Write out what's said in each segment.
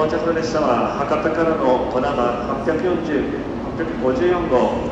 到着列車は博多からの小玉840、854号、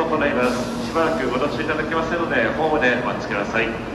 を行いますしばらくご乗車いただけませんのでホームでお待ちください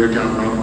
You're done, right?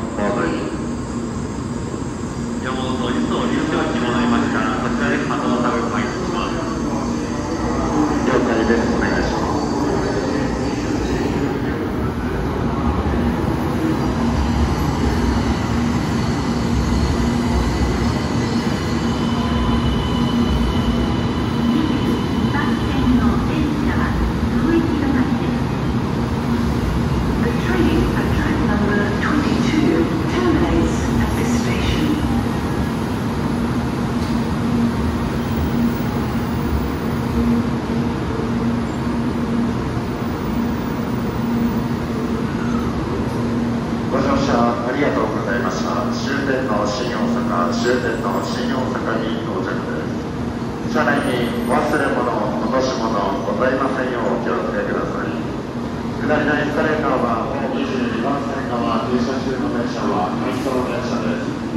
新大阪、終点の新大阪に到着です。車内に忘れ物、落とし物ございませんようお気をつけください。下りのエスカレーターは22番線側、停車中の電車は回送電車です。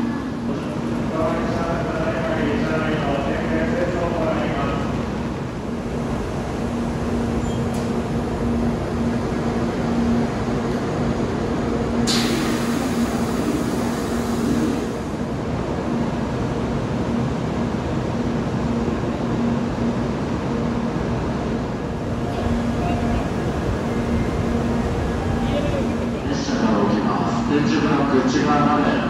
内側まで